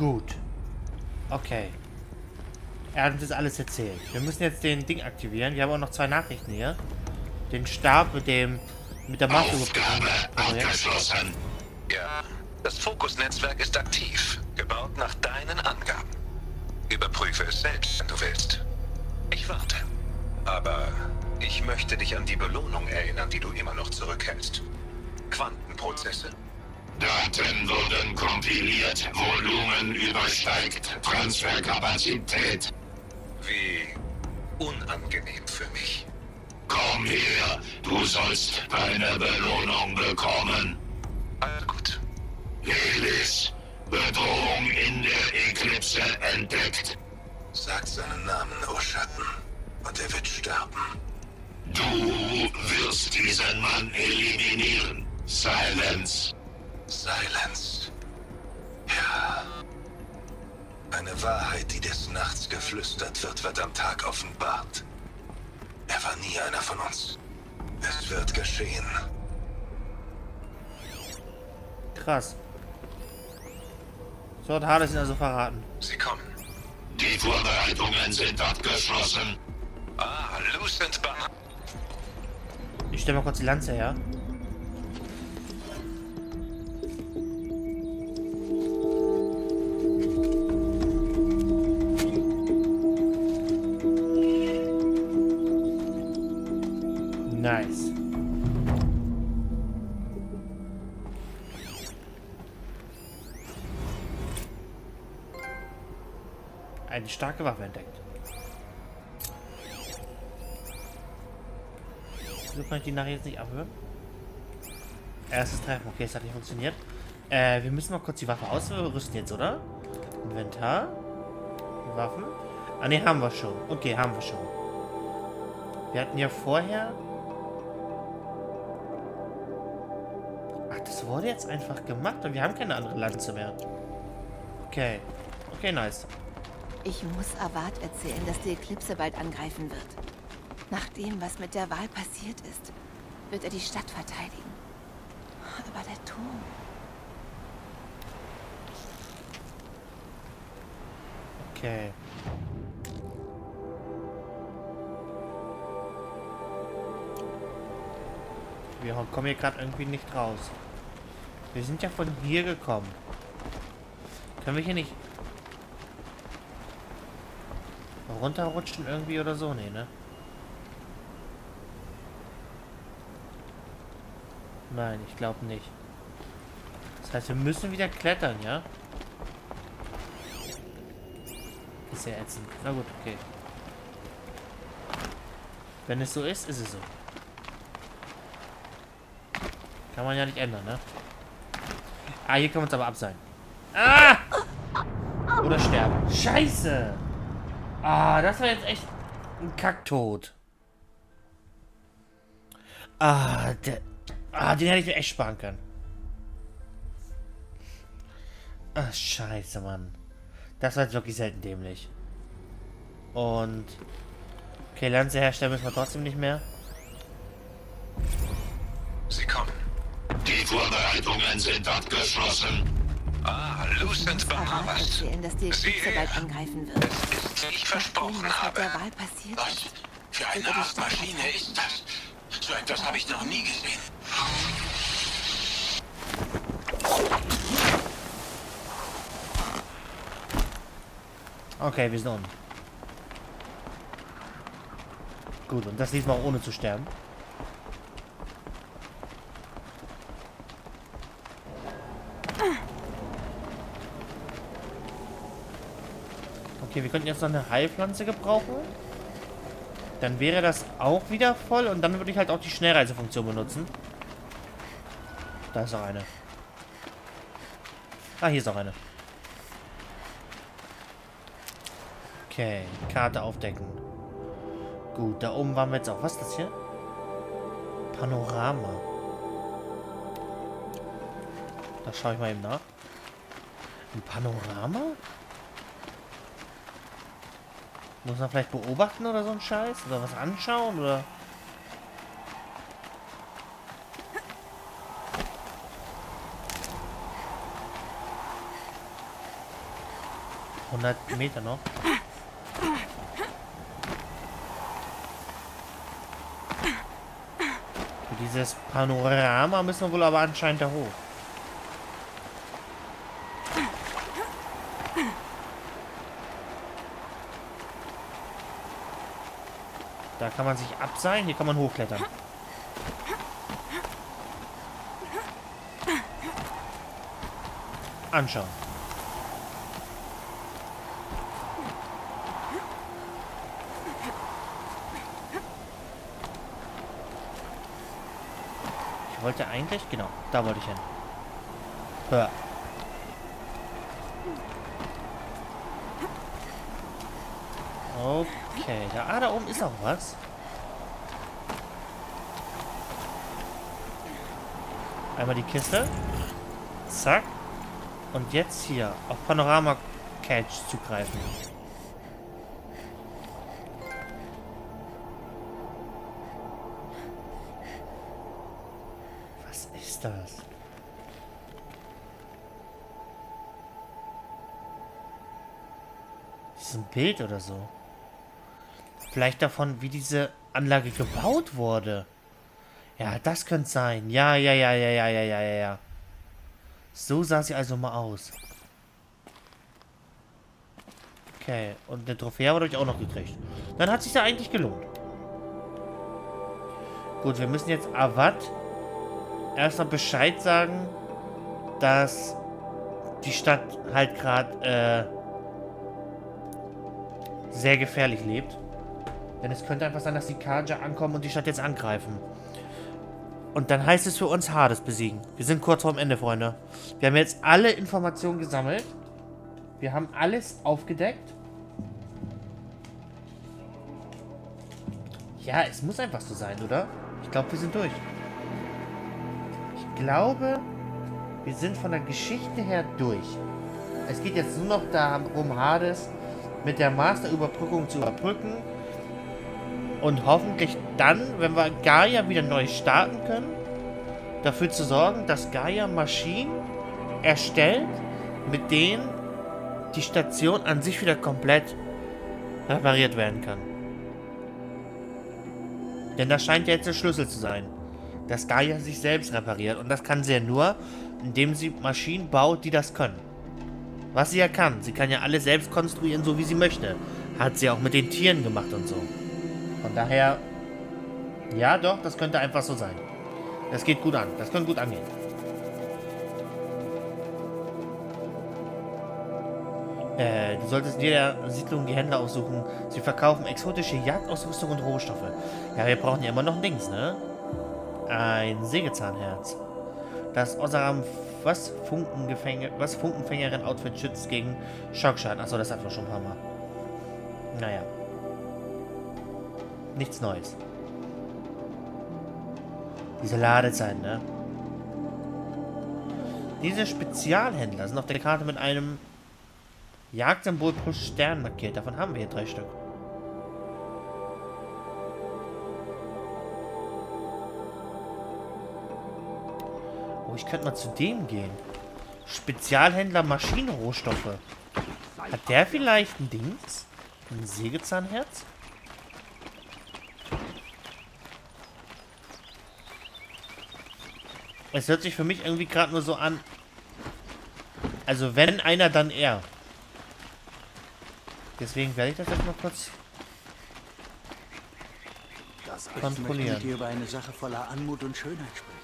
Gut. Okay. Er hat uns das alles erzählt. Wir müssen jetzt den Ding aktivieren. Wir haben auch noch zwei Nachrichten hier. Den Stab mit dem... mit der Maske. Aufgabe abgeschlossen. Ja, das Fokusnetzwerk ist aktiv. Gebaut nach deinen Angaben. Überprüfe es selbst, wenn du willst. Ich warte. Aber ich möchte dich an die Belohnung erinnern, die du immer noch zurückhältst. Quantenprozesse? Daten wurden kompiliert. Volumen übersteigt Transferkapazität. Wie unangenehm für mich. Komm her, du sollst deine Belohnung bekommen. Also gut. Helis, Bedrohung in der Eklipse entdeckt. Sag seinen Namen, O Schatten. Und er wird sterben. Du wirst diesen Mann eliminieren. Silence. Silence. Ja. Eine Wahrheit, die des Nachts geflüstert wird, wird am Tag offenbart. Er war nie einer von uns. Es wird geschehen. Krass. So hat Hades ihn also verraten. Sie kommen. Die Vorbereitungen sind abgeschlossen. Ah, Lucent. Ich stelle mal kurz die Lanze her. Starke Waffe entdeckt. Wieso kann ich die nachher jetzt nicht abhören? Erstes Treffen. Okay, es hat nicht funktioniert. Äh, wir müssen mal kurz die Waffe ausrüsten jetzt, oder? Inventar. Waffen. Ah, ne, haben wir schon. Okay, haben wir schon. Wir hatten ja vorher... Ach, das wurde jetzt einfach gemacht und wir haben keine andere Lanze mehr. Okay. Okay, nice. Ich muss Avat erzählen, dass die Eklipse bald angreifen wird. Nach dem, was mit der Wahl passiert ist, wird er die Stadt verteidigen. Aber der Turm... Okay. Wir kommen hier gerade irgendwie nicht raus. Wir sind ja von hier gekommen. Können wir hier nicht runterrutschen irgendwie oder so? Nee, ne? Nein, ich glaube nicht. Das heißt, wir müssen wieder klettern, ja? Ist ja ätzend. Na gut, okay. Wenn es so ist, ist es so. Kann man ja nicht ändern, ne? Ah, hier können wir uns aber abseilen. Ah! Oder sterben. Scheiße! Ah, das war jetzt echt ein Kacktod. Ah, der... Ah, den hätte ich mir echt sparen können. Ah, scheiße, Mann. Das war jetzt wirklich selten dämlich. Und... Okay, Lanze herstellen müssen wir trotzdem nicht mehr. Sie kommen. Die Vorbereitungen sind abgeschlossen. Ah, Lucent Bahamas. erzählen, dass die Eklipse Sie- bald angreifen wird. Es ist, wie ich versprochen was mit habe. der Wahl passiert Was für eine Art Maschine ist das? So etwas habe ich noch nie gesehen. Okay, wir sind unten. Gut, und das diesmal ohne zu sterben. Okay, wir könnten jetzt noch eine Heilpflanze gebrauchen. Dann wäre das auch wieder voll und dann würde ich halt auch die Schnellreisefunktion benutzen. Da ist auch eine. Ah, hier ist auch eine. Okay, Karte aufdecken. Gut, da oben waren wir jetzt auch. Was ist das hier? Panorama. Da schaue ich mal eben nach. Ein Panorama? Muss man vielleicht beobachten oder so ein Scheiß? Oder was anschauen? Oder... 100 Meter noch. Für dieses Panorama müssen wir wohl aber anscheinend da hoch. Da kann man sich abseilen, hier kann man hochklettern. Anschauen. Ich wollte eigentlich, genau, da wollte ich hin. Hör. Okay, da, ah, da oben ist auch was. Einmal die Kiste. Zack. Und jetzt hier auf Panorama Catch zugreifen. Was ist das? Ist ein Bild oder so? Vielleicht davon, wie diese Anlage gebaut wurde. Ja, das könnte sein. Ja, ja, ja, ja, ja, ja, ja, ja. So sah sie also mal aus. Okay, und eine Trophäe habe ich auch noch gekriegt. Dann hat sich da eigentlich gelohnt. Gut, wir müssen jetzt Avad erstmal Bescheid sagen, dass die Stadt halt gerade äh, sehr gefährlich lebt. Denn es könnte einfach sein, dass die Kaja ankommen und die Stadt jetzt angreifen. Und dann heißt es für uns Hades besiegen. Wir sind kurz vorm Ende, Freunde. Wir haben jetzt alle Informationen gesammelt. Wir haben alles aufgedeckt. Ja, es muss einfach so sein, oder? Ich glaube, wir sind durch. Ich glaube, wir sind von der Geschichte her durch. Es geht jetzt nur noch darum, Hades mit der Masterüberbrückung zu überbrücken. Und hoffentlich dann, wenn wir Gaia wieder neu starten können, dafür zu sorgen, dass Gaia Maschinen erstellt, mit denen die Station an sich wieder komplett repariert werden kann. Denn das scheint jetzt der Schlüssel zu sein. Dass Gaia sich selbst repariert. Und das kann sie ja nur, indem sie Maschinen baut, die das können. Was sie ja kann. Sie kann ja alles selbst konstruieren, so wie sie möchte. Hat sie auch mit den Tieren gemacht und so. Von daher, ja doch, das könnte einfach so sein. Das geht gut an. Das könnte gut angehen. Äh, du solltest in jeder Siedlung die Händler aussuchen. Sie verkaufen exotische Jagdausrüstung und Rohstoffe. Ja, wir brauchen ja immer noch ein Dings, ne? Ein Sägezahnherz. Das Osaram was was Funkenfängerin Outfit schützt gegen Schockschaden. Achso, das hatten wir schon ein paar Mal. Naja. Nichts Neues. Diese Ladezeiten, ne? Diese Spezialhändler sind auf der Karte mit einem Jagdsymbol plus Stern markiert. Davon haben wir hier drei Stück. Oh, ich könnte mal zu dem gehen. Spezialhändler Maschinenrohstoffe. Hat der vielleicht ein Dings? Ein Sägezahnherz? Es hört sich für mich irgendwie gerade nur so an. Also wenn einer, dann er. Deswegen werde ich das jetzt mal kurz das kontrollieren. Ich dir über eine Sache voller Anmut und Schönheit sprechen.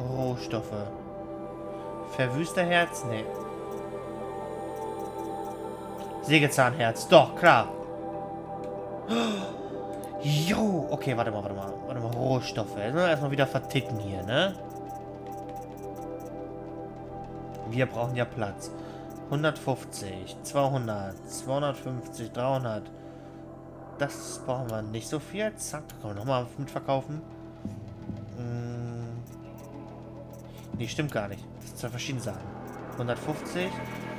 Rohstoffe. Verwüsterherz? Nee. Sägezahnherz. Doch, klar. Jo, okay, warte mal, warte mal. Warte mal, Rohstoffe. Erstmal wieder verticken hier, ne? Wir brauchen ja Platz. 150, 200, 250, 300. Das brauchen wir nicht so viel. Zack, können wir nochmal mitverkaufen. Hm. Nee, stimmt gar nicht. Das sind zwei verschiedene Sachen. 150,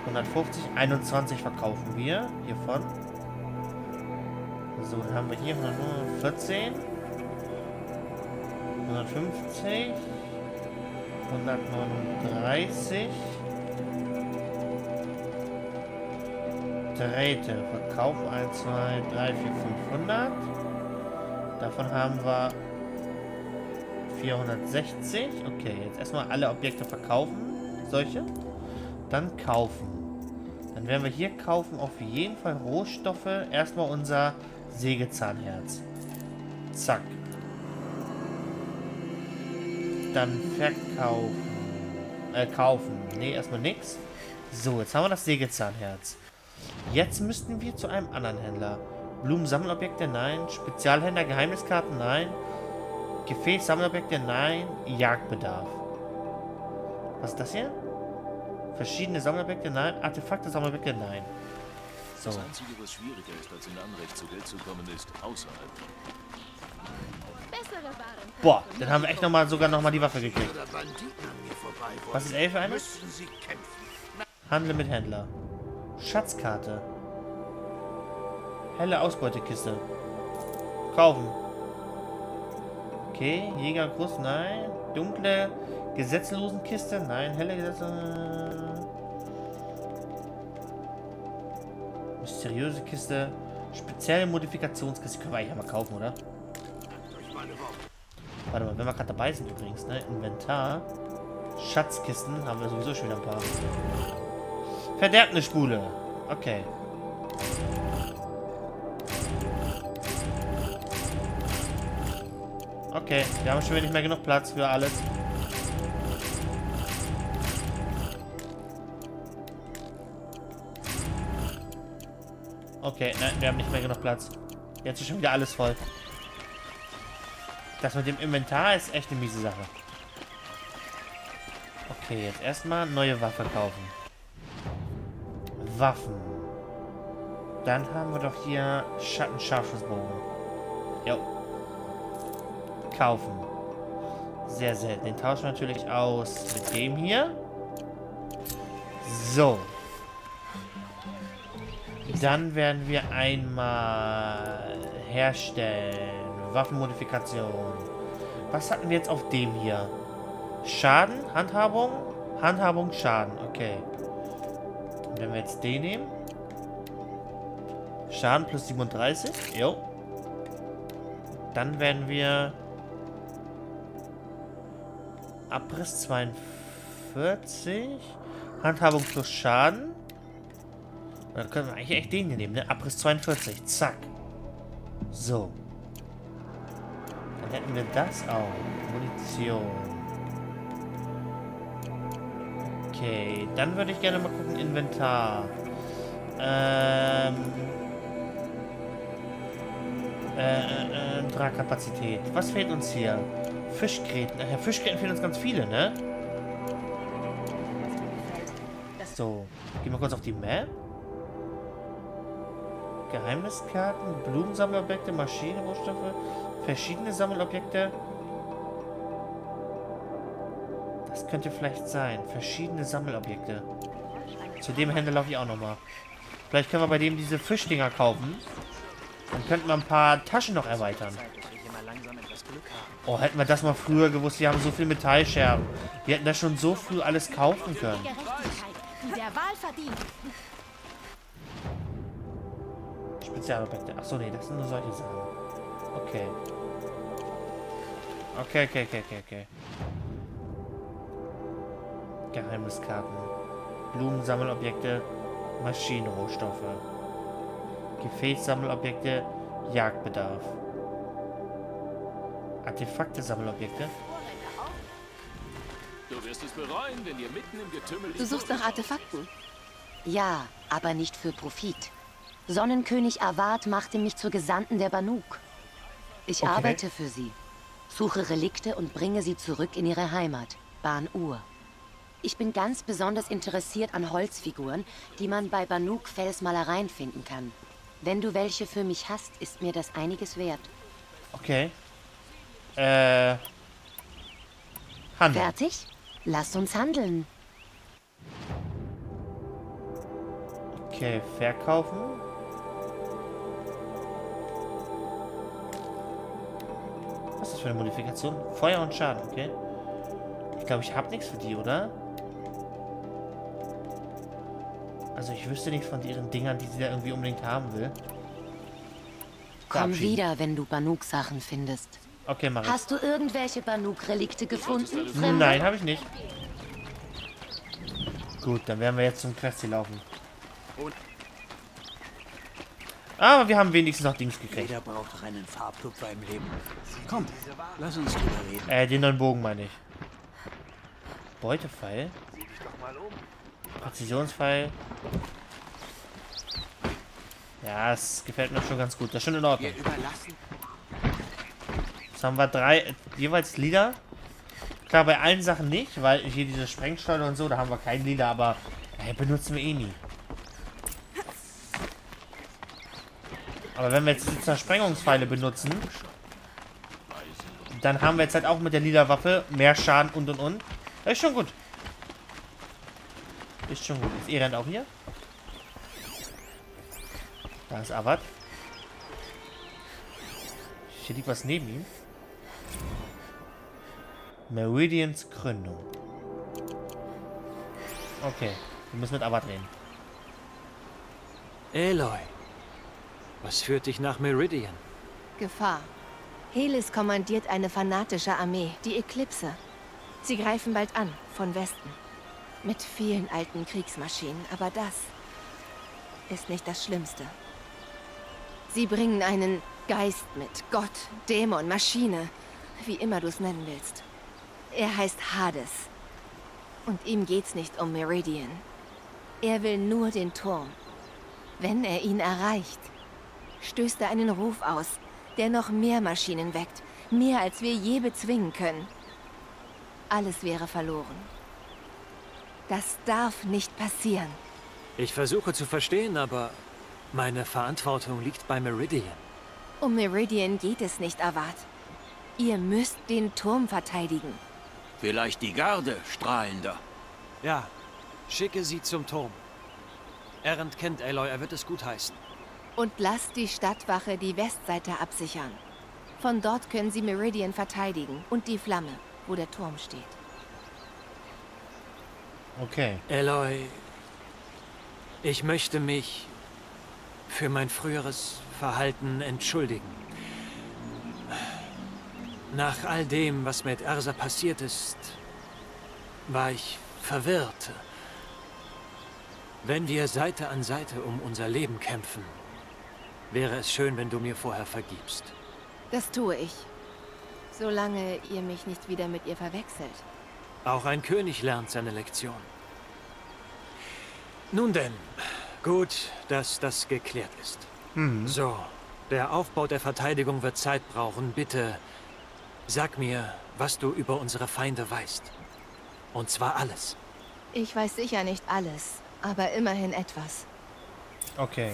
150, 21 verkaufen wir hiervon. So, dann haben wir hier 114, 150, 139, Drähte. Verkauf 1, 2, 3, 4, 500. Davon haben wir 460. Okay, jetzt erstmal alle Objekte verkaufen. Solche. Dann kaufen. Dann werden wir hier kaufen auf jeden Fall Rohstoffe. Erstmal unser Sägezahnherz. Zack. Dann verkaufen. Äh, kaufen. Ne, erstmal nichts. So, jetzt haben wir das Sägezahnherz. Jetzt müssten wir zu einem anderen Händler. Blumensammelobjekte, nein. Spezialhändler, Geheimniskarten, nein. Gefäß, Sammelobjekte, nein. Jagdbedarf. Was ist das hier? Verschiedene Sammelobjekte, nein. Artefakte, Sammelobjekte, nein. So. Das Einzige, was schwieriger ist, als in Anrecht zu Geld zu kommen, ist außerhalb. Boah, dann haben wir echt nochmal sogar nochmal die Waffe gekriegt. Was ist L für eine? Handle mit Händler. Schatzkarte. Helle Ausbeutekiste. Kaufen. Okay, Jäger groß, nein. Dunkle Gesetzlosenkiste, nein. Helle Gesetze. Mysteriöse Kiste. Spezielle Modifikationskiste. Können wir eigentlich einmal kaufen, oder? Warte mal, wenn wir gerade dabei sind übrigens, ne? Inventar. Schatzkisten haben wir sowieso schon wieder ein paar. Verderbte Spule. Okay. Okay, wir haben schon wieder nicht mehr genug Platz für alles. Okay, nein, wir haben nicht mehr genug Platz. Jetzt ist schon wieder alles voll. Das mit dem Inventar ist echt eine miese Sache. Okay, jetzt erstmal neue Waffe kaufen. Waffen. Dann haben wir doch hier Schattenscharfschussbogen. Jo. Kaufen. Sehr selten. Den tauschen wir natürlich aus mit dem hier. So. Dann werden wir einmal herstellen. Waffenmodifikation. Was hatten wir jetzt auf dem hier? Schaden, Handhabung, Handhabung, Schaden. Okay. Wenn wir jetzt den nehmen. Schaden plus 37. Jo. Dann werden wir Abriss 42. Handhabung plus Schaden. Dann können wir eigentlich echt den hier nehmen, ne? Abriss 42. Zack. So. Dann hätten wir das auch. Munition. Okay, dann würde ich gerne mal gucken, Inventar. Ähm. Äh, äh, äh, Tragkapazität. Was fehlt uns hier? Fischgräten. Ja, Fischgräten fehlen uns ganz viele, ne? So, gehen wir kurz auf die Map. Geheimniskarten, Blumensammelobjekte, Maschinenrohstoffe, verschiedene Sammelobjekte. Das könnte vielleicht sein. Verschiedene Sammelobjekte. Zu dem Händler laufe ich auch nochmal. Vielleicht können wir bei dem diese Fischdinger kaufen. Dann könnten wir ein paar Taschen noch erweitern. Oh, hätten wir das mal früher gewusst. Wir haben so viel Metallscherben. Wir hätten das schon so früh alles kaufen können. Der Wahl verdient. Spezialobjekte. Achso, nee, das sind nur solche Sachen. Okay. Okay, okay, okay, okay, okay. Geheimniskarten. Blumensammelobjekte. Maschinenrohstoffe. Gefäßsammelobjekte. Jagdbedarf. Artefakte-Sammelobjekte. Du wirst es bereuen, wenn ihr mitten im Getümmel... Du suchst nach Artefakten. Ja, aber nicht für Profit. Sonnenkönig Avad machte mich zur Gesandten der Banuk. Ich Okay. arbeite für sie, suche Relikte und bringe sie zurück in ihre Heimat, Ban-Ur. Ich bin ganz besonders interessiert an Holzfiguren, die man bei Banuk Felsmalereien finden kann. Wenn du welche für mich hast, ist mir das einiges wert. Okay. Äh. Handel. Fertig? Lass uns handeln. Okay, verkaufen. Was ist das für eine Modifikation? Feuer und Schaden, okay. Ich glaube, ich habe nichts für die, oder? Also ich wüsste nicht von ihren Dingern, die sie da irgendwie unbedingt haben will. Komm wieder, wenn du Banuk-Sachen findest. Okay, mach ich. Hast du irgendwelche Banuk-Relikte gefunden? Nein, habe ich nicht. Gut, dann werden wir jetzt zum Quest laufen. Aber wir haben wenigstens noch Dings gekriegt. Jeder braucht doch einen Farbtupfer im Leben. Komm, lass uns drüber reden. Äh, den neuen Bogen meine ich. Beutepfeil. Präzisionspfeil. Ja, es gefällt mir schon ganz gut. Das ist schon in Ordnung. Jetzt haben wir drei äh, jeweils Lieder. Klar, bei allen Sachen nicht, weil hier diese Sprengsteuer und so, da haben wir kein Lieder, aber äh, benutzen wir eh nie. Aber wenn wir jetzt die Zersprengungspfeile benutzen, dann haben wir jetzt halt auch mit der lila Waffe mehr Schaden und und und. Das ist schon gut. Ist schon gut. Ist Erend auch hier? Da ist Avat. Hier liegt was neben ihm. Meridians Gründung. Okay, wir müssen mit Avat reden. Aloy, was führt dich nach Meridian? Gefahr. Helis kommandiert eine fanatische Armee, die Eklipse. Sie greifen bald an, von Westen. Mit vielen alten Kriegsmaschinen, aber das ist nicht das Schlimmste. Sie bringen einen Geist mit, Gott, Dämon, Maschine, wie immer du es nennen willst. Er heißt Hades. Und ihm geht's nicht um Meridian. Er will nur den Turm. Wenn er ihn erreicht, stößt er einen Ruf aus, der noch mehr Maschinen weckt. Mehr als wir je bezwingen können. Alles wäre verloren. Das darf nicht passieren. Ich versuche zu verstehen, aber meine Verantwortung liegt bei Meridian. Um Meridian geht es nicht, Avat. Ihr müsst den Turm verteidigen. Vielleicht die Garde, strahlender. Ja, schicke sie zum Turm. Erend kennt Aloy, er wird es gutheißen. Und lasst die Stadtwache die Westseite absichern. Von dort können sie Meridian verteidigen und die Flamme, wo der Turm steht. Okay. Aloy, ich möchte mich für mein früheres Verhalten entschuldigen. Nach all dem, was mit Ersa passiert ist, war ich verwirrt. Wenn wir Seite an Seite um unser Leben kämpfen, wäre es schön, wenn du mir vorher vergibst. Das tue ich. Solange ihr mich nicht wieder mit ihr verwechselt. Auch ein König lernt seine Lektion. Nun denn, gut, dass das geklärt ist. So, der Aufbau der Verteidigung wird Zeit brauchen. Bitte, sag mir, was du über unsere Feinde weißt. Und zwar alles. Ich weiß sicher nicht alles, aber immerhin etwas. Okay.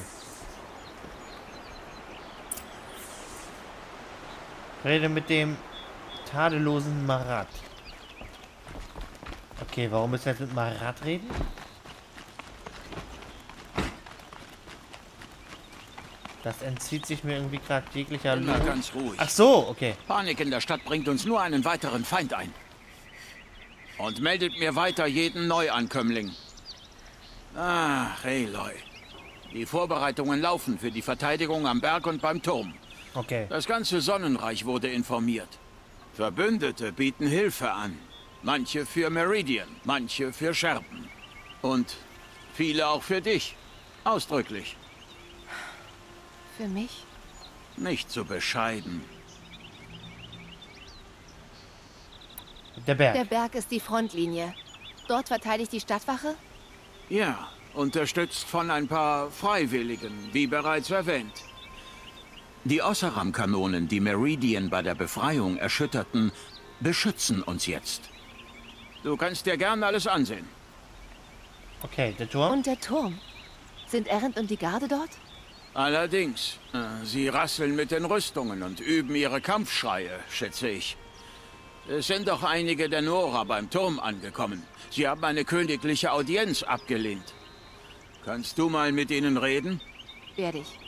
Rede mit dem tadellosen Marat. Okay, warum müssen wir jetzt mit Marat reden? Das entzieht sich mir irgendwie gerade jeglicher Logik. ganz ruhig. Ach so, okay. Panik in der Stadt bringt uns nur einen weiteren Feind ein. Und meldet mir weiter jeden Neuankömmling. Ach, Aloy. Die Vorbereitungen laufen für die Verteidigung am Berg und beim Turm. Okay. Das ganze Sonnenreich wurde informiert. Verbündete bieten Hilfe an. Manche für Meridian, manche für Scherben. Und viele auch für dich. Ausdrücklich. Für mich? Nicht so bescheiden. Der Berg. Der Berg ist die Frontlinie. Dort verteidigt die Stadtwache? Ja, unterstützt von ein paar Freiwilligen, wie bereits erwähnt. Die Osseram-Kanonen, die Meridian bei der Befreiung erschütterten, beschützen uns jetzt. Du kannst dir gern alles ansehen. Okay, der Turm. Und der Turm. Sind Erend und die Garde dort? Allerdings, äh, sie rasseln mit den Rüstungen und üben ihre Kampfschreie, schätze ich. Es sind doch einige der Nora beim Turm angekommen. Sie haben eine königliche Audienz abgelehnt. Kannst du mal mit ihnen reden? Werde ich.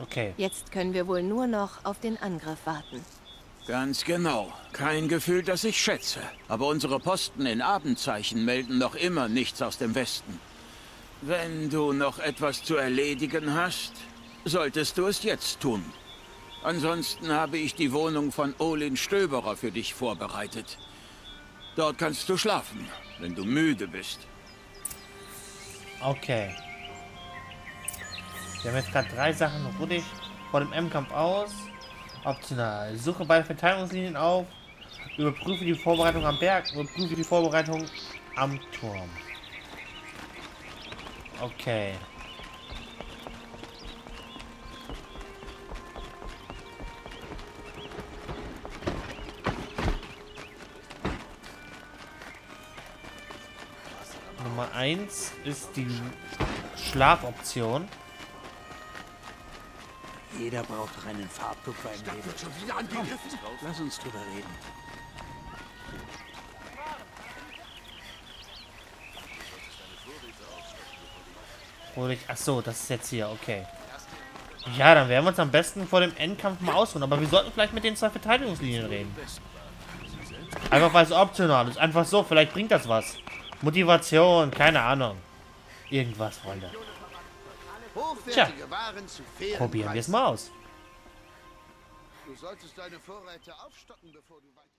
Okay. Jetzt können wir wohl nur noch auf den Angriff warten. Ganz genau. Kein Gefühl, das ich schätze. Aber unsere Posten in Abendzeichen melden noch immer nichts aus dem Westen. Wenn du noch etwas zu erledigen hast, solltest du es jetzt tun. Ansonsten habe ich die Wohnung von Olin Stöberer für dich vorbereitet. Dort kannst du schlafen, wenn du müde bist. Okay. Wir haben jetzt gerade drei Sachen. Ruh dich vor dem M-Kampf aus. Optional. Suche beide Verteidigungslinien auf. Überprüfe die Vorbereitung am Berg. Überprüfe die Vorbereitung am Turm. Okay. Nummer 1 ist die Schlafoption. Jeder braucht doch einen Farbtupf beim Leben. Schon wieder angegriffen? Lass uns drüber reden. Ruhig. Ach so, das ist jetzt hier, okay. Ja, dann werden wir uns am besten vor dem Endkampf mal ausruhen. Aber wir sollten vielleicht mit den zwei Verteidigungslinien reden. Einfach weil es optional ist. Einfach so, vielleicht bringt das was. Motivation, keine Ahnung. Irgendwas, Freunde. Tja, probieren wir es mal aus. Du solltest deine Vorräte aufstocken, bevor du weiter...